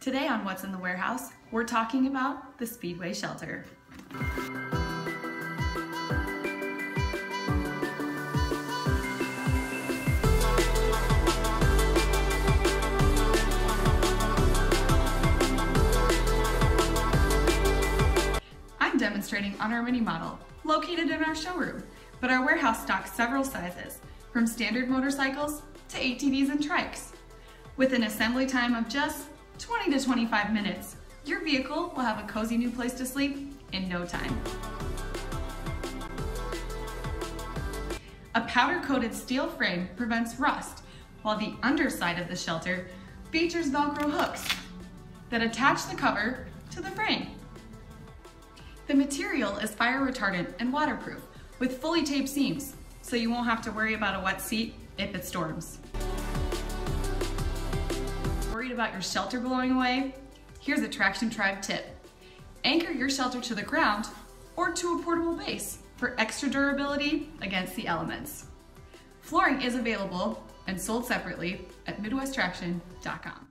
Today on What's in the Warehouse, we're talking about the Speedway Shelter. I'm demonstrating on our mini model, located in our showroom, but our warehouse stocks several sizes, from standard motorcycles to ATVs and trikes. With an assembly time of just 20 to 25 minutes, your vehicle will have a cozy new place to sleep in no time. A powder-coated steel frame prevents rust, while the underside of the shelter features Velcro hooks that attach the cover to the frame. The material is fire retardant and waterproof with fully taped seams, so you won't have to worry about a wet seat if it storms. Worried about your shelter blowing away? Here's a Traction Tribe tip. Anchor your shelter to the ground or to a portable base for extra durability against the elements. Flooring is available and sold separately at MidwestTraction.com.